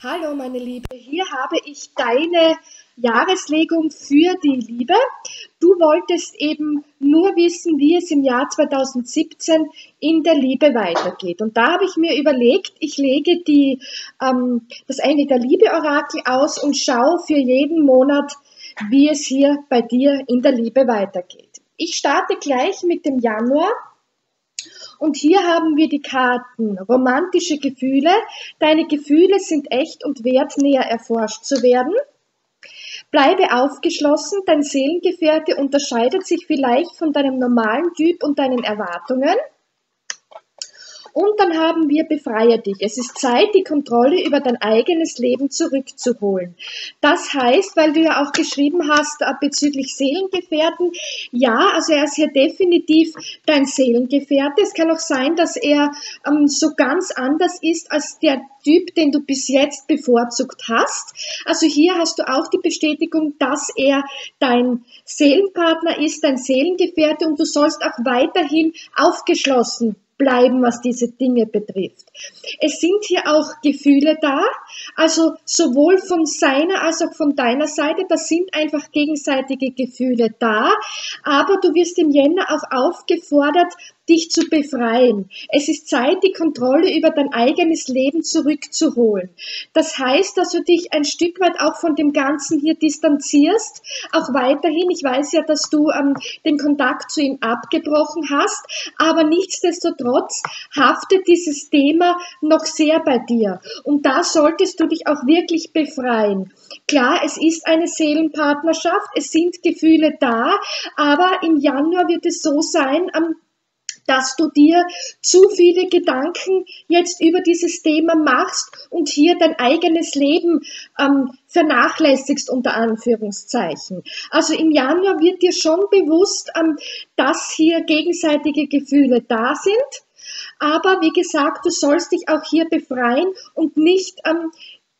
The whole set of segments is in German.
Hallo meine Liebe, hier habe ich deine Jahreslegung für die Liebe. Du wolltest eben nur wissen, wie es im Jahr 2017 in der Liebe weitergeht. Und da habe ich mir überlegt, ich lege die, ähm, das eine der Liebe-Orakel aus und schaue für jeden Monat, wie es hier bei dir in der Liebe weitergeht. Ich starte gleich mit dem Januar. Und hier haben wir die Karten romantische Gefühle. Deine Gefühle sind echt und wert, näher erforscht zu werden. Bleibe aufgeschlossen, dein Seelengefährte unterscheidet sich vielleicht von deinem normalen Typ und deinen Erwartungen. Und dann haben wir Befreie dich. Es ist Zeit, die Kontrolle über dein eigenes Leben zurückzuholen. Das heißt, weil du ja auch geschrieben hast äh, bezüglich Seelengefährten, ja, also er ist hier definitiv dein Seelengefährte. Es kann auch sein, dass er ähm, so ganz anders ist als der Typ, den du bis jetzt bevorzugt hast. Also hier hast du auch die Bestätigung, dass er dein Seelenpartner ist, dein Seelengefährte und du sollst auch weiterhin aufgeschlossen bleiben, was diese Dinge betrifft. Es sind hier auch Gefühle da, also sowohl von seiner als auch von deiner Seite, da sind einfach gegenseitige Gefühle da, aber du wirst im Jänner auch aufgefordert, dich zu befreien. Es ist Zeit, die Kontrolle über dein eigenes Leben zurückzuholen. Das heißt, dass du dich ein Stück weit auch von dem Ganzen hier distanzierst, auch weiterhin. Ich weiß ja, dass du ähm, den Kontakt zu ihm abgebrochen hast, aber nichtsdestotrotz haftet dieses Thema noch sehr bei dir. Und da solltest du dich auch wirklich befreien. Klar, es ist eine Seelenpartnerschaft, es sind Gefühle da, aber im Januar wird es so sein, dass du dir zu viele Gedanken jetzt über dieses Thema machst und hier dein eigenes Leben ähm, vernachlässigst unter Anführungszeichen. Also im Januar wird dir schon bewusst, ähm, dass hier gegenseitige Gefühle da sind. Aber wie gesagt, du sollst dich auch hier befreien und nicht ähm,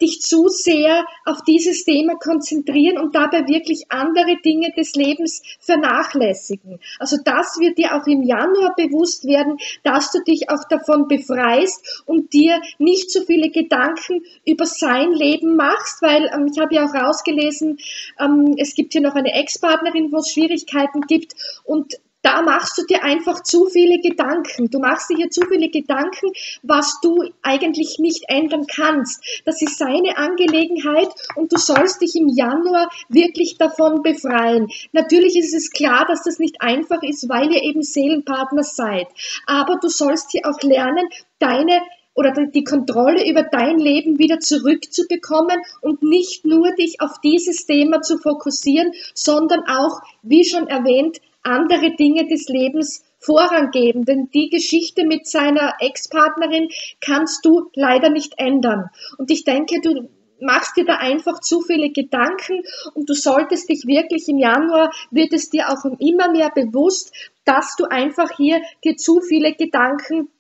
dich zu sehr auf dieses Thema konzentrieren und dabei wirklich andere Dinge des Lebens vernachlässigen. Also das wird dir auch im Januar bewusst werden, dass du dich auch davon befreist und dir nicht so viele Gedanken über sein Leben machst, weil ähm, ich habe ja auch rausgelesen, ähm, es gibt hier noch eine Ex-Partnerin, wo es Schwierigkeiten gibt und da machst du dir einfach zu viele Gedanken. Du machst dir hier zu viele Gedanken, was du eigentlich nicht ändern kannst. Das ist seine Angelegenheit und du sollst dich im Januar wirklich davon befreien. Natürlich ist es klar, dass das nicht einfach ist, weil ihr eben Seelenpartner seid. Aber du sollst hier auch lernen, deine oder die Kontrolle über dein Leben wieder zurückzubekommen und nicht nur dich auf dieses Thema zu fokussieren, sondern auch, wie schon erwähnt, andere Dinge des Lebens Vorrang geben, denn die Geschichte mit seiner Ex-Partnerin kannst du leider nicht ändern. Und ich denke, du machst dir da einfach zu viele Gedanken und du solltest dich wirklich im Januar, wird es dir auch immer mehr bewusst, dass du einfach hier dir zu viele Gedanken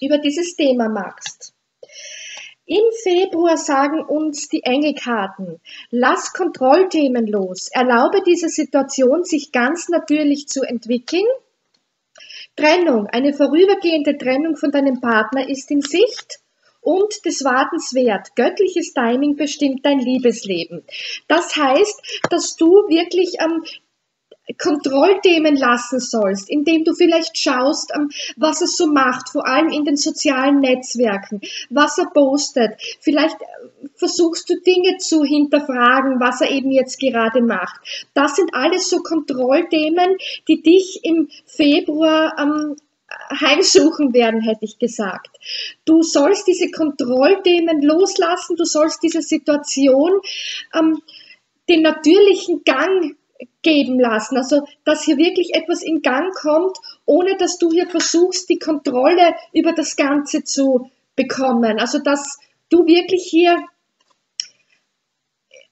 über dieses Thema machst. Im Februar sagen uns die Engelkarten, lass Kontrollthemen los, erlaube dieser Situation sich ganz natürlich zu entwickeln. Trennung, eine vorübergehende Trennung von deinem Partner ist in Sicht und des Wartens wert. Göttliches Timing bestimmt dein Liebesleben. Das heißt, dass du wirklich ähm, Kontrollthemen lassen sollst, indem du vielleicht schaust, ähm, was er so macht, vor allem in den sozialen Netzwerken, was er postet. Vielleicht äh, versuchst du Dinge zu hinterfragen, was er eben jetzt gerade macht. Das sind alles so Kontrollthemen, die dich im Februar ähm, heimsuchen werden, hätte ich gesagt. Du sollst diese Kontrollthemen loslassen, du sollst dieser Situation ähm, den natürlichen Gang geben lassen. Also, dass hier wirklich etwas in Gang kommt, ohne dass du hier versuchst, die Kontrolle über das Ganze zu bekommen. Also, dass du wirklich hier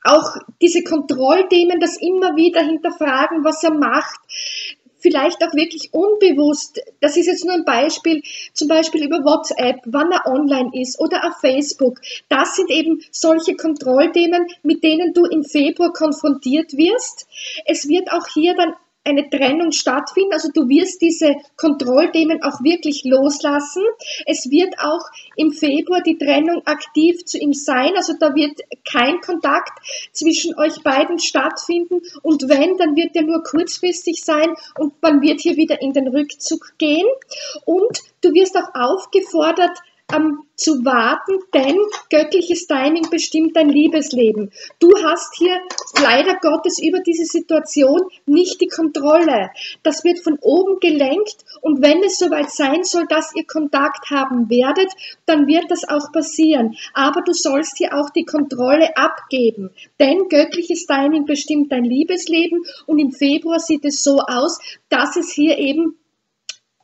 auch diese Kontrollthemen, das immer wieder hinterfragen, was er macht, vielleicht auch wirklich unbewusst, das ist jetzt nur ein Beispiel, zum Beispiel über WhatsApp, wann er online ist oder auf Facebook. Das sind eben solche Kontrollthemen, mit denen du im Februar konfrontiert wirst. Es wird auch hier dann eine Trennung stattfinden. Also du wirst diese Kontrollthemen auch wirklich loslassen. Es wird auch im Februar die Trennung aktiv zu ihm sein. Also da wird kein Kontakt zwischen euch beiden stattfinden. Und wenn, dann wird er nur kurzfristig sein und man wird hier wieder in den Rückzug gehen. Und du wirst auch aufgefordert, ähm, zu warten, denn göttliches Timing bestimmt dein Liebesleben. Du hast hier leider Gottes über diese Situation nicht die Kontrolle. Das wird von oben gelenkt und wenn es soweit sein soll, dass ihr Kontakt haben werdet, dann wird das auch passieren. Aber du sollst hier auch die Kontrolle abgeben, denn göttliches Timing bestimmt dein Liebesleben und im Februar sieht es so aus, dass es hier eben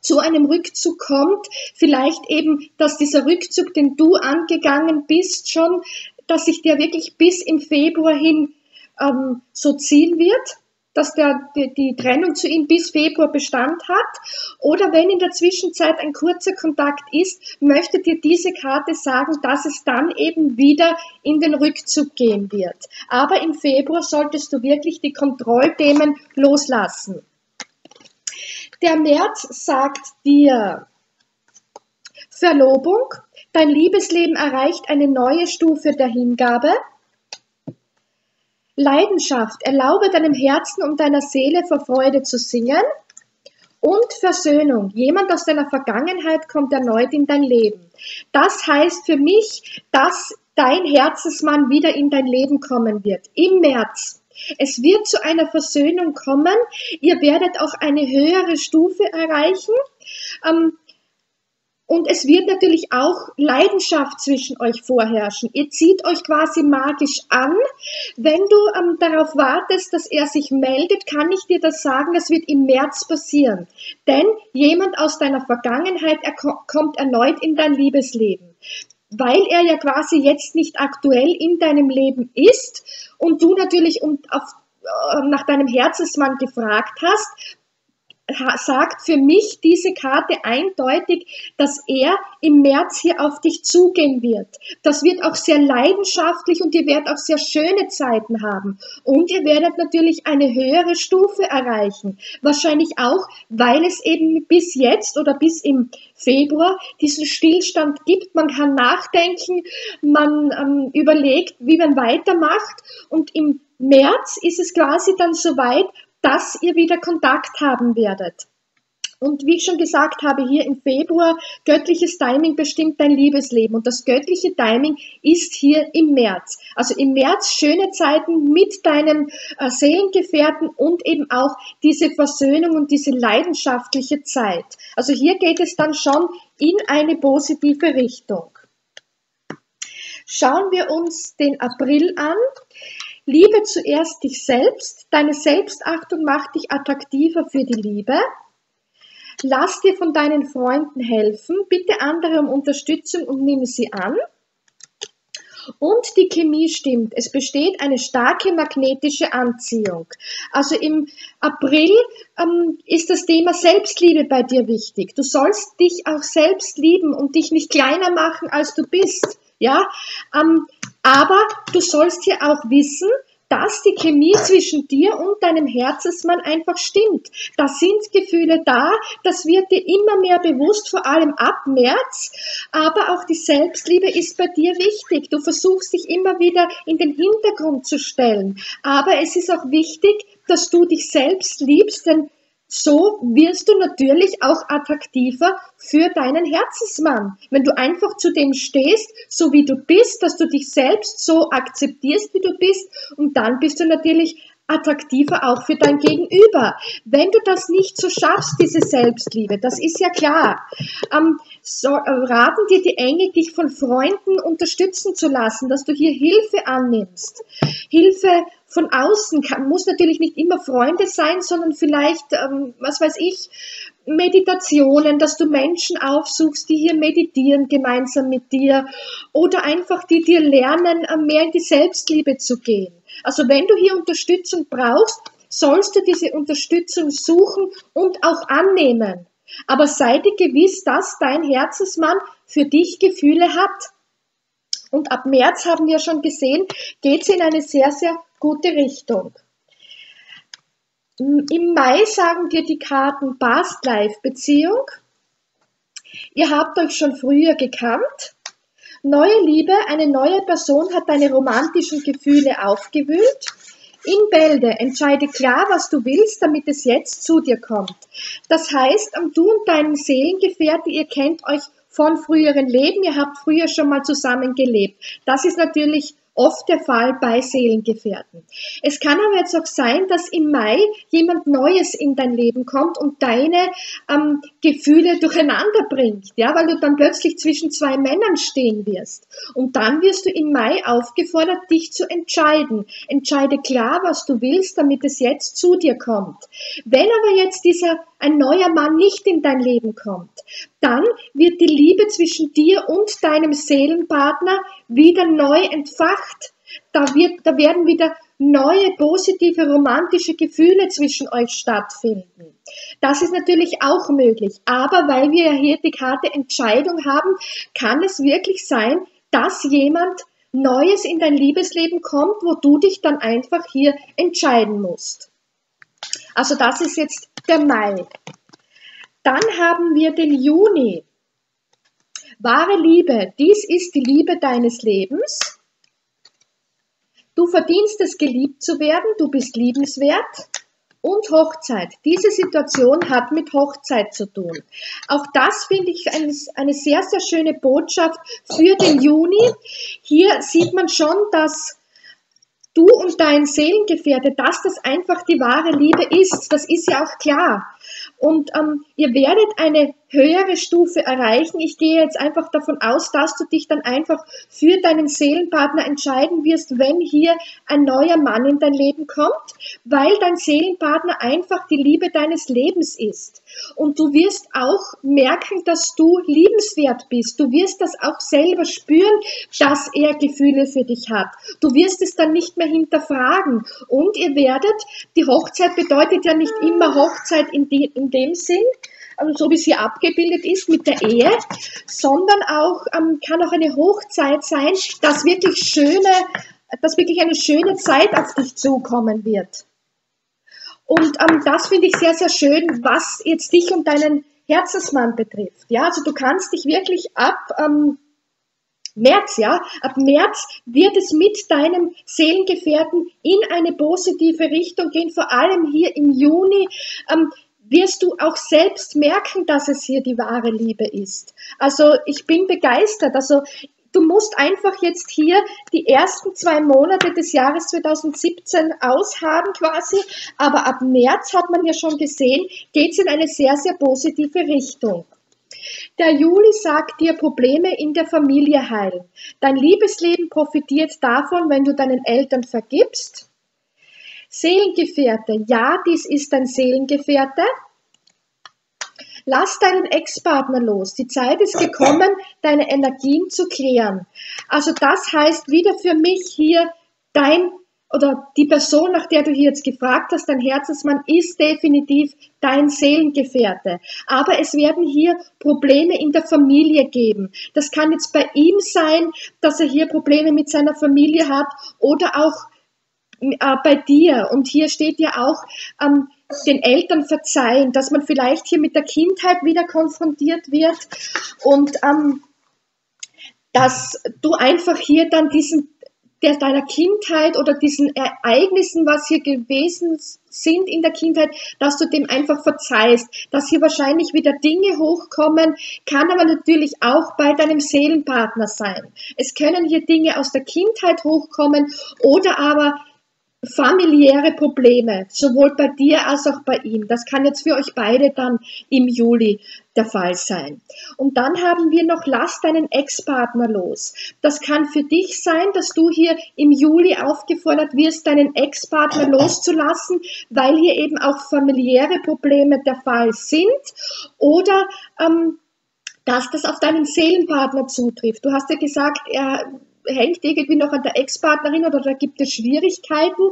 zu einem Rückzug kommt, vielleicht eben, dass dieser Rückzug, den du angegangen bist, schon, dass sich der wirklich bis im Februar hin ähm, so ziehen wird, dass der, die, die Trennung zu ihm bis Februar Bestand hat. Oder wenn in der Zwischenzeit ein kurzer Kontakt ist, möchte dir diese Karte sagen, dass es dann eben wieder in den Rückzug gehen wird. Aber im Februar solltest du wirklich die Kontrollthemen loslassen. Der März sagt dir Verlobung, dein Liebesleben erreicht eine neue Stufe der Hingabe. Leidenschaft, erlaube deinem Herzen und deiner Seele vor Freude zu singen. Und Versöhnung, jemand aus deiner Vergangenheit kommt erneut in dein Leben. Das heißt für mich, dass dein Herzensmann wieder in dein Leben kommen wird. Im März. Es wird zu einer Versöhnung kommen. Ihr werdet auch eine höhere Stufe erreichen. Ähm, und es wird natürlich auch Leidenschaft zwischen euch vorherrschen. Ihr zieht euch quasi magisch an. Wenn du ähm, darauf wartest, dass er sich meldet, kann ich dir das sagen, das wird im März passieren. Denn jemand aus deiner Vergangenheit er kommt erneut in dein Liebesleben weil er ja quasi jetzt nicht aktuell in deinem Leben ist und du natürlich auf, äh, nach deinem Herzensmann gefragt hast, sagt für mich diese Karte eindeutig, dass er im März hier auf dich zugehen wird. Das wird auch sehr leidenschaftlich und ihr werdet auch sehr schöne Zeiten haben. Und ihr werdet natürlich eine höhere Stufe erreichen. Wahrscheinlich auch, weil es eben bis jetzt oder bis im Februar diesen Stillstand gibt. Man kann nachdenken, man ähm, überlegt, wie man weitermacht. Und im März ist es quasi dann soweit, dass ihr wieder Kontakt haben werdet. Und wie ich schon gesagt habe, hier im Februar, göttliches Timing bestimmt dein Liebesleben. Und das göttliche Timing ist hier im März. Also im März schöne Zeiten mit deinem äh, Seelengefährten und eben auch diese Versöhnung und diese leidenschaftliche Zeit. Also hier geht es dann schon in eine positive Richtung. Schauen wir uns den April an. Liebe zuerst dich selbst. Deine Selbstachtung macht dich attraktiver für die Liebe. Lass dir von deinen Freunden helfen. Bitte andere um Unterstützung und nimm sie an. Und die Chemie stimmt. Es besteht eine starke magnetische Anziehung. Also im April ähm, ist das Thema Selbstliebe bei dir wichtig. Du sollst dich auch selbst lieben und dich nicht kleiner machen, als du bist. Ja, ähm, aber du sollst hier auch wissen, dass die Chemie zwischen dir und deinem Herzensmann einfach stimmt. Da sind Gefühle da, das wird dir immer mehr bewusst, vor allem ab März. Aber auch die Selbstliebe ist bei dir wichtig. Du versuchst dich immer wieder in den Hintergrund zu stellen. Aber es ist auch wichtig, dass du dich selbst liebst, denn so wirst du natürlich auch attraktiver für deinen Herzensmann. Wenn du einfach zu dem stehst, so wie du bist, dass du dich selbst so akzeptierst, wie du bist, und dann bist du natürlich attraktiver auch für dein Gegenüber. Wenn du das nicht so schaffst, diese Selbstliebe, das ist ja klar, ähm, so, äh, raten dir die Engel, dich von Freunden unterstützen zu lassen, dass du hier Hilfe annimmst. Hilfe von außen kann, muss natürlich nicht immer Freunde sein, sondern vielleicht, ähm, was weiß ich, Meditationen, dass du Menschen aufsuchst, die hier meditieren gemeinsam mit dir oder einfach die dir lernen, äh, mehr in die Selbstliebe zu gehen. Also wenn du hier Unterstützung brauchst, sollst du diese Unterstützung suchen und auch annehmen. Aber sei dir gewiss, dass dein Herzensmann für dich Gefühle hat. Und ab März haben wir schon gesehen, geht es in eine sehr, sehr gute Richtung. Im Mai sagen dir die Karten Past Life Beziehung. Ihr habt euch schon früher gekannt. Neue Liebe, eine neue Person hat deine romantischen Gefühle aufgewühlt. In Bälde entscheide klar, was du willst, damit es jetzt zu dir kommt. Das heißt, du und dein Seelengefährte, ihr kennt euch von früheren Leben, ihr habt früher schon mal zusammen gelebt. Das ist natürlich oft der Fall bei Seelengefährten. Es kann aber jetzt auch sein, dass im Mai jemand Neues in dein Leben kommt und deine ähm, Gefühle durcheinander bringt, ja, weil du dann plötzlich zwischen zwei Männern stehen wirst. Und dann wirst du im Mai aufgefordert, dich zu entscheiden. Entscheide klar, was du willst, damit es jetzt zu dir kommt. Wenn aber jetzt dieser ein neuer Mann nicht in dein Leben kommt, dann wird die Liebe zwischen dir und deinem Seelenpartner wieder neu entfacht. Da, wird, da werden wieder neue positive romantische Gefühle zwischen euch stattfinden. Das ist natürlich auch möglich. Aber weil wir ja hier die Karte Entscheidung haben, kann es wirklich sein, dass jemand Neues in dein Liebesleben kommt, wo du dich dann einfach hier entscheiden musst. Also das ist jetzt der Mai. Dann haben wir den Juni. Wahre Liebe, dies ist die Liebe deines Lebens. Du verdienst es, geliebt zu werden, du bist liebenswert. Und Hochzeit. Diese Situation hat mit Hochzeit zu tun. Auch das finde ich eine, eine sehr, sehr schöne Botschaft für den Juni. Hier sieht man schon, dass du und dein Seelengefährte, dass das einfach die wahre Liebe ist. Das ist ja auch klar. Und ähm, ihr werdet eine höhere Stufe erreichen. Ich gehe jetzt einfach davon aus, dass du dich dann einfach für deinen Seelenpartner entscheiden wirst, wenn hier ein neuer Mann in dein Leben kommt, weil dein Seelenpartner einfach die Liebe deines Lebens ist. Und du wirst auch merken, dass du liebenswert bist. Du wirst das auch selber spüren, dass er Gefühle für dich hat. Du wirst es dann nicht mehr hinterfragen. Und ihr werdet, die Hochzeit bedeutet ja nicht immer Hochzeit in, die, in dem Sinn, also so wie sie abgebildet ist mit der Ehe, sondern auch ähm, kann auch eine Hochzeit sein, dass wirklich schöne, dass wirklich eine schöne Zeit auf dich zukommen wird. Und ähm, das finde ich sehr, sehr schön, was jetzt dich und deinen Herzensmann betrifft. Ja, also du kannst dich wirklich ab ähm, März, ja, ab März wird es mit deinem Seelengefährten in eine positive Richtung gehen, vor allem hier im Juni. Ähm, wirst du auch selbst merken, dass es hier die wahre Liebe ist. Also ich bin begeistert. Also du musst einfach jetzt hier die ersten zwei Monate des Jahres 2017 aushaben quasi, aber ab März hat man ja schon gesehen, geht es in eine sehr, sehr positive Richtung. Der Juli sagt dir Probleme in der Familie heilen. Dein Liebesleben profitiert davon, wenn du deinen Eltern vergibst. Seelengefährte, ja, dies ist dein Seelengefährte. Lass deinen Ex-Partner los. Die Zeit ist gekommen, deine Energien zu klären. Also das heißt wieder für mich hier dein oder die Person, nach der du hier jetzt gefragt hast, dein Herzensmann, ist definitiv dein Seelengefährte. Aber es werden hier Probleme in der Familie geben. Das kann jetzt bei ihm sein, dass er hier Probleme mit seiner Familie hat oder auch äh, bei dir. Und hier steht ja auch, ähm, den Eltern verzeihen, dass man vielleicht hier mit der Kindheit wieder konfrontiert wird und ähm, dass du einfach hier dann diesen der deiner Kindheit oder diesen Ereignissen, was hier gewesen sind in der Kindheit, dass du dem einfach verzeihst, dass hier wahrscheinlich wieder Dinge hochkommen, kann aber natürlich auch bei deinem Seelenpartner sein. Es können hier Dinge aus der Kindheit hochkommen oder aber familiäre Probleme, sowohl bei dir als auch bei ihm. Das kann jetzt für euch beide dann im Juli der Fall sein. Und dann haben wir noch, lass deinen Ex-Partner los. Das kann für dich sein, dass du hier im Juli aufgefordert wirst, deinen Ex-Partner loszulassen, weil hier eben auch familiäre Probleme der Fall sind oder ähm, dass das auf deinen Seelenpartner zutrifft. Du hast ja gesagt, er hängt irgendwie noch an der Ex-Partnerin oder da gibt es Schwierigkeiten.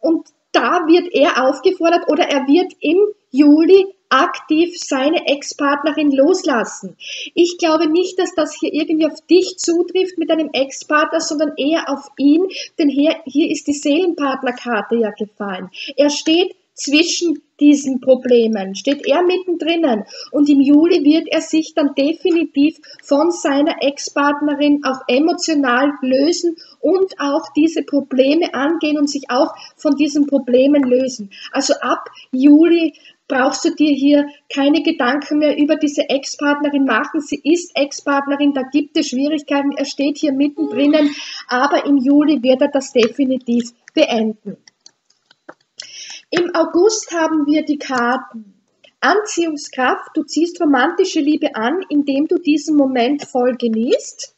Und da wird er aufgefordert oder er wird im Juli aktiv seine Ex-Partnerin loslassen. Ich glaube nicht, dass das hier irgendwie auf dich zutrifft mit einem Ex-Partner, sondern eher auf ihn, denn hier, hier ist die Seelenpartnerkarte ja gefallen. Er steht zwischen diesen Problemen, steht er mittendrin und im Juli wird er sich dann definitiv von seiner Ex-Partnerin auch emotional lösen und auch diese Probleme angehen und sich auch von diesen Problemen lösen. Also ab Juli brauchst du dir hier keine Gedanken mehr über diese Ex-Partnerin machen. Sie ist Ex-Partnerin, da gibt es Schwierigkeiten, er steht hier mittendrin, aber im Juli wird er das definitiv beenden. Im August haben wir die Karten Anziehungskraft, du ziehst romantische Liebe an, indem du diesen Moment voll genießt.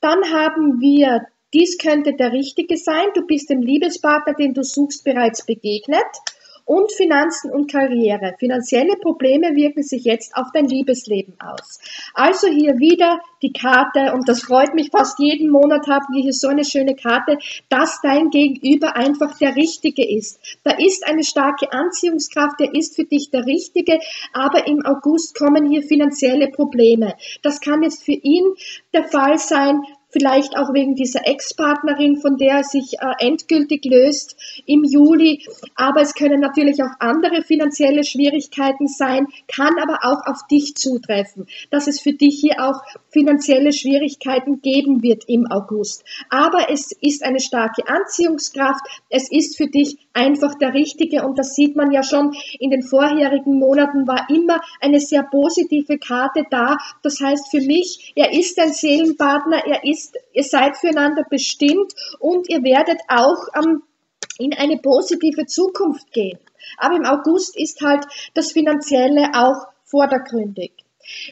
Dann haben wir, dies könnte der richtige sein, du bist dem Liebespartner, den du suchst, bereits begegnet und Finanzen und Karriere. Finanzielle Probleme wirken sich jetzt auf dein Liebesleben aus. Also hier wieder die Karte und das freut mich, fast jeden Monat haben wir hier so eine schöne Karte, dass dein Gegenüber einfach der Richtige ist. Da ist eine starke Anziehungskraft, der ist für dich der Richtige, aber im August kommen hier finanzielle Probleme. Das kann jetzt für ihn der Fall sein, vielleicht auch wegen dieser Ex-Partnerin, von der er sich äh, endgültig löst im Juli. Aber es können natürlich auch andere finanzielle Schwierigkeiten sein, kann aber auch auf dich zutreffen, dass es für dich hier auch finanzielle Schwierigkeiten geben wird im August. Aber es ist eine starke Anziehungskraft. Es ist für dich einfach der richtige und das sieht man ja schon in den vorherigen Monaten war immer eine sehr positive Karte da. Das heißt für mich, er ist ein Seelenpartner, er ist ihr seid füreinander bestimmt und ihr werdet auch ähm, in eine positive Zukunft gehen. Aber im August ist halt das Finanzielle auch vordergründig.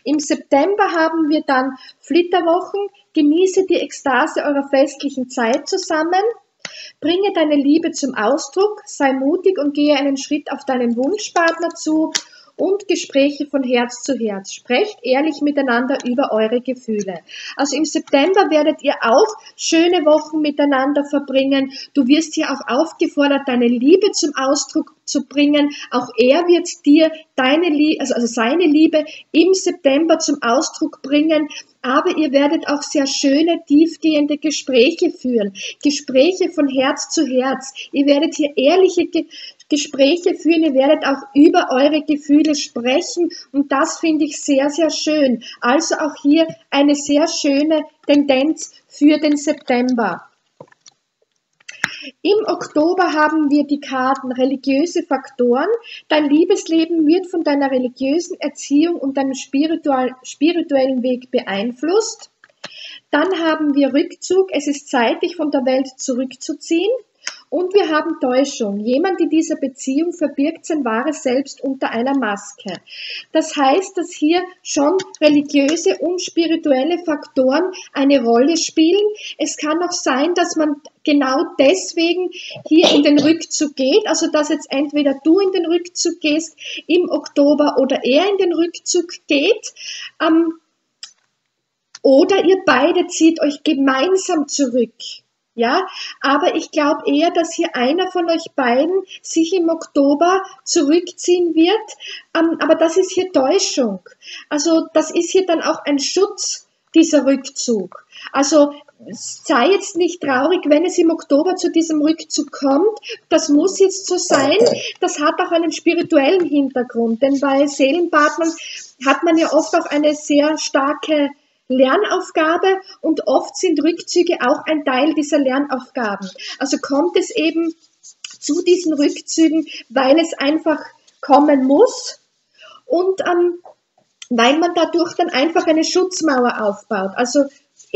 Im September haben wir dann Flitterwochen. Genieße die Ekstase eurer festlichen Zeit zusammen. Bringe deine Liebe zum Ausdruck, sei mutig und gehe einen Schritt auf deinen Wunschpartner zu und Gespräche von Herz zu Herz. Sprecht ehrlich miteinander über eure Gefühle. Also im September werdet ihr auch schöne Wochen miteinander verbringen. Du wirst hier auch aufgefordert, deine Liebe zum Ausdruck zu bringen. Auch er wird dir deine Liebe, also, also seine Liebe im September zum Ausdruck bringen. Aber ihr werdet auch sehr schöne, tiefgehende Gespräche führen. Gespräche von Herz zu Herz. Ihr werdet hier ehrliche Gespräche führen, ihr werdet auch über eure Gefühle sprechen und das finde ich sehr, sehr schön. Also auch hier eine sehr schöne Tendenz für den September. Im Oktober haben wir die Karten religiöse Faktoren. Dein Liebesleben wird von deiner religiösen Erziehung und deinem spirituellen Weg beeinflusst. Dann haben wir Rückzug. Es ist Zeit, dich von der Welt zurückzuziehen. Und wir haben Täuschung. Jemand in dieser Beziehung verbirgt sein wahres Selbst unter einer Maske. Das heißt, dass hier schon religiöse und spirituelle Faktoren eine Rolle spielen. Es kann auch sein, dass man genau deswegen hier in den Rückzug geht, also dass jetzt entweder du in den Rückzug gehst im Oktober oder er in den Rückzug geht. Ähm, oder ihr beide zieht euch gemeinsam zurück. Ja, aber ich glaube eher, dass hier einer von euch beiden sich im Oktober zurückziehen wird. Ähm, aber das ist hier Täuschung. Also das ist hier dann auch ein Schutz, dieser Rückzug. Also sei jetzt nicht traurig, wenn es im Oktober zu diesem Rückzug kommt. Das muss jetzt so sein. Das hat auch einen spirituellen Hintergrund, denn bei Seelenpartnern hat man ja oft auch eine sehr starke Lernaufgabe und oft sind Rückzüge auch ein Teil dieser Lernaufgaben. Also kommt es eben zu diesen Rückzügen, weil es einfach kommen muss und ähm, weil man dadurch dann einfach eine Schutzmauer aufbaut. Also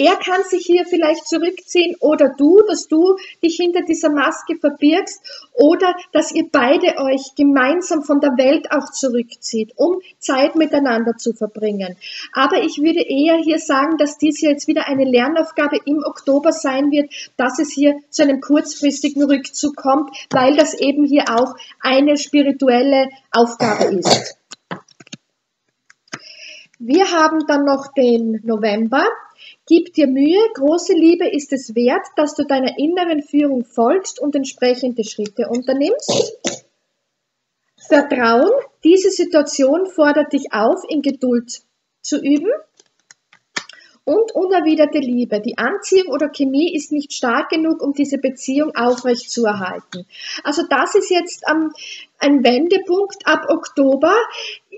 er kann sich hier vielleicht zurückziehen oder du, dass du dich hinter dieser Maske verbirgst oder dass ihr beide euch gemeinsam von der Welt auch zurückzieht, um Zeit miteinander zu verbringen. Aber ich würde eher hier sagen, dass dies jetzt wieder eine Lernaufgabe im Oktober sein wird, dass es hier zu einem kurzfristigen Rückzug kommt, weil das eben hier auch eine spirituelle Aufgabe ist. Wir haben dann noch den November. Gib dir Mühe, große Liebe ist es wert, dass du deiner inneren Führung folgst und entsprechende Schritte unternimmst. Vertrauen, diese Situation fordert dich auf, in Geduld zu üben. und unerwiderte Liebe. Die Anziehung oder Chemie ist nicht stark genug, um diese Beziehung aufrechtzuerhalten. Also das ist jetzt ähm, ein Wendepunkt ab Oktober.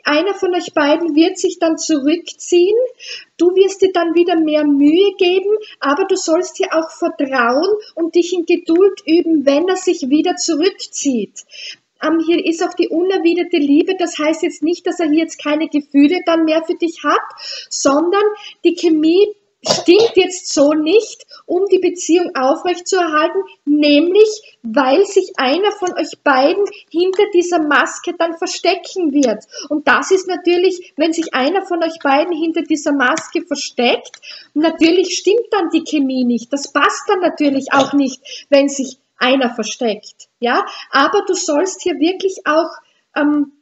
Einer von euch beiden wird sich dann zurückziehen. Du wirst dir dann wieder mehr Mühe geben, aber du sollst dir auch vertrauen und dich in Geduld üben, wenn er sich wieder zurückzieht. Ähm, hier ist auch die unerwiderte Liebe. Das heißt jetzt nicht, dass er hier jetzt keine Gefühle dann mehr für dich hat, sondern die Chemie stimmt jetzt so nicht, um die Beziehung aufrechtzuerhalten, nämlich weil sich einer von euch beiden hinter dieser Maske dann verstecken wird. Und das ist natürlich, wenn sich einer von euch beiden hinter dieser Maske versteckt, natürlich stimmt dann die Chemie nicht. Das passt dann natürlich auch nicht, wenn sich einer versteckt. Ja, aber du sollst hier wirklich auch ähm,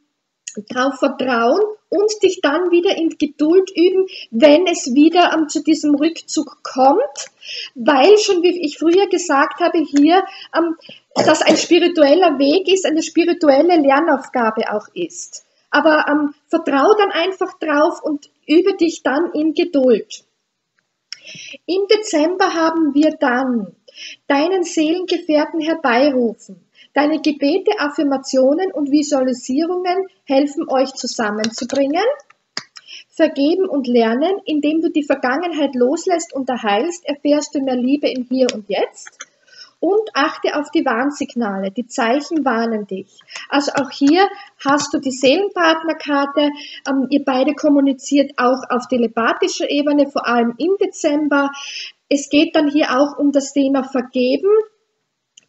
darauf vertrauen und dich dann wieder in Geduld üben, wenn es wieder ähm, zu diesem Rückzug kommt, weil schon, wie ich früher gesagt habe, hier, ähm, dass ein spiritueller Weg ist, eine spirituelle Lernaufgabe auch ist. Aber ähm, vertrau dann einfach drauf und übe dich dann in Geduld. Im Dezember haben wir dann deinen Seelengefährten herbeirufen. Deine Gebete, Affirmationen und Visualisierungen helfen euch zusammenzubringen. Vergeben und lernen, indem du die Vergangenheit loslässt und erheilst, erfährst du mehr Liebe im Hier und Jetzt. Und achte auf die Warnsignale. Die Zeichen warnen dich. Also auch hier hast du die Seelenpartnerkarte. Ähm, ihr beide kommuniziert auch auf telepathischer Ebene, vor allem im Dezember. Es geht dann hier auch um das Thema Vergeben,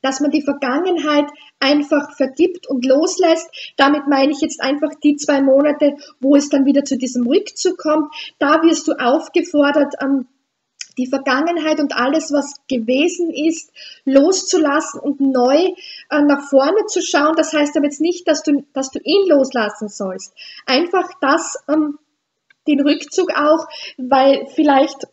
dass man die Vergangenheit einfach vergibt und loslässt. Damit meine ich jetzt einfach die zwei Monate, wo es dann wieder zu diesem Rückzug kommt. Da wirst du aufgefordert, die Vergangenheit und alles, was gewesen ist, loszulassen und neu äh, nach vorne zu schauen. Das heißt aber jetzt nicht, dass du, dass du ihn loslassen sollst. Einfach das, ähm, den Rückzug auch, weil vielleicht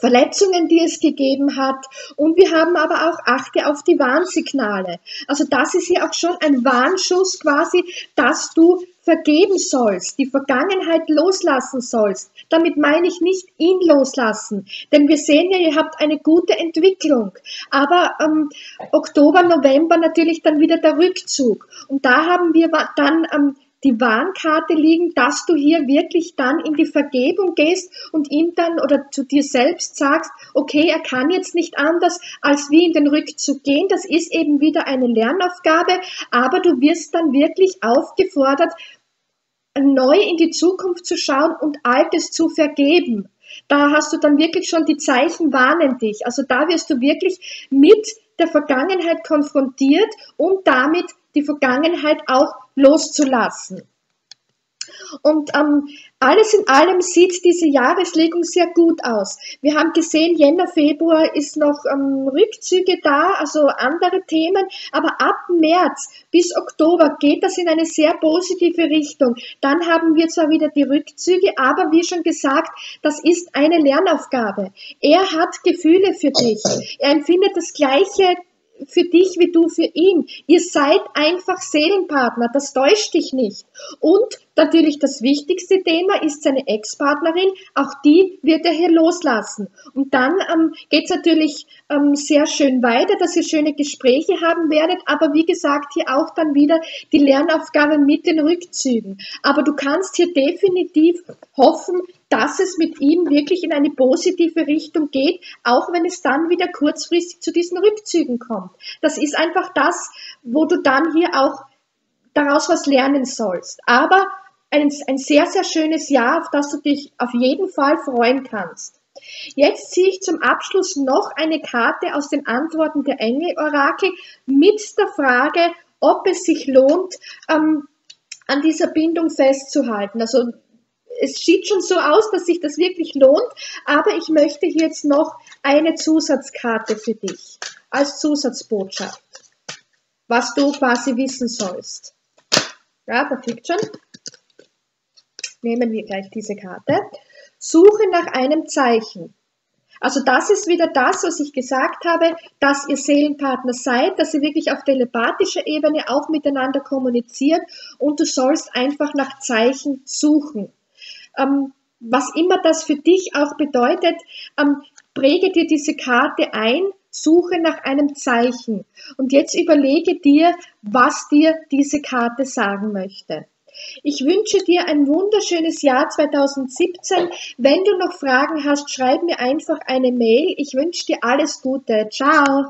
Verletzungen, die es gegeben hat. Und wir haben aber auch Achte auf die Warnsignale. Also das ist hier auch schon ein Warnschuss quasi, dass du vergeben sollst, die Vergangenheit loslassen sollst. Damit meine ich nicht ihn loslassen, denn wir sehen ja, ihr habt eine gute Entwicklung. Aber ähm, Oktober, November natürlich dann wieder der Rückzug. Und da haben wir dann ähm, die Warnkarte liegen, dass du hier wirklich dann in die Vergebung gehst und ihm dann oder zu dir selbst sagst, okay, er kann jetzt nicht anders, als wie in den Rückzug gehen. Das ist eben wieder eine Lernaufgabe, aber du wirst dann wirklich aufgefordert, neu in die Zukunft zu schauen und Altes zu vergeben. Da hast du dann wirklich schon die Zeichen warnen dich. Also da wirst du wirklich mit der Vergangenheit konfrontiert und damit die Vergangenheit auch loszulassen. Und ähm, alles in allem sieht diese Jahreslegung sehr gut aus. Wir haben gesehen, Jänner, Februar ist noch ähm, Rückzüge da, also andere Themen, aber ab März bis Oktober geht das in eine sehr positive Richtung. Dann haben wir zwar wieder die Rückzüge, aber wie schon gesagt, das ist eine Lernaufgabe. Er hat Gefühle für dich. Er empfindet das gleiche für dich wie du für ihn. Ihr seid einfach Seelenpartner, das täuscht dich nicht. Und natürlich das wichtigste Thema ist seine Ex-Partnerin, auch die wird er hier loslassen. Und dann ähm, geht es natürlich ähm, sehr schön weiter, dass ihr schöne Gespräche haben werdet, aber wie gesagt, hier auch dann wieder die Lernaufgabe mit den Rückzügen. Aber du kannst hier definitiv hoffen, dass es mit ihm wirklich in eine positive Richtung geht, auch wenn es dann wieder kurzfristig zu diesen Rückzügen kommt. Das ist einfach das, wo du dann hier auch daraus was lernen sollst. Aber ein, ein sehr, sehr schönes Jahr, auf das du dich auf jeden Fall freuen kannst. Jetzt ziehe ich zum Abschluss noch eine Karte aus den Antworten der Engel-Orakel mit der Frage, ob es sich lohnt, ähm, an dieser Bindung festzuhalten. Also es sieht schon so aus, dass sich das wirklich lohnt, aber ich möchte hier jetzt noch eine Zusatzkarte für dich als Zusatzbotschaft, was du quasi wissen sollst. Ja, perfekt schon. Nehmen wir gleich diese Karte. Suche nach einem Zeichen. Also das ist wieder das, was ich gesagt habe, dass ihr Seelenpartner seid, dass ihr wirklich auf telepathischer Ebene auch miteinander kommuniziert und du sollst einfach nach Zeichen suchen. Ähm, was immer das für dich auch bedeutet, ähm, präge dir diese Karte ein, suche nach einem Zeichen und jetzt überlege dir, was dir diese Karte sagen möchte. Ich wünsche dir ein wunderschönes Jahr 2017. Wenn du noch Fragen hast, schreib mir einfach eine Mail. Ich wünsche dir alles Gute. Ciao.